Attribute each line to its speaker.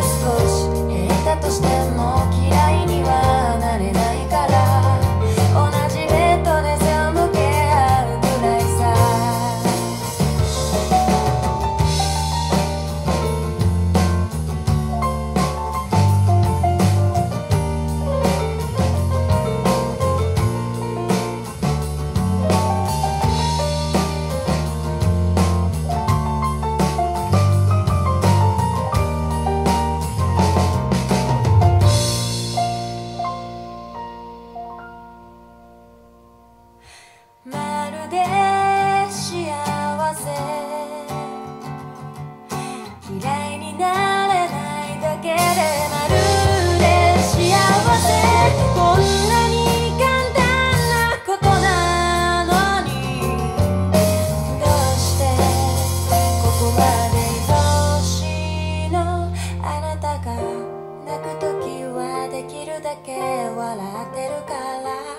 Speaker 1: 少し減ったとしてもだけ笑ってるから。